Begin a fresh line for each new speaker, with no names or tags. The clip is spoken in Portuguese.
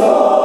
Senhor.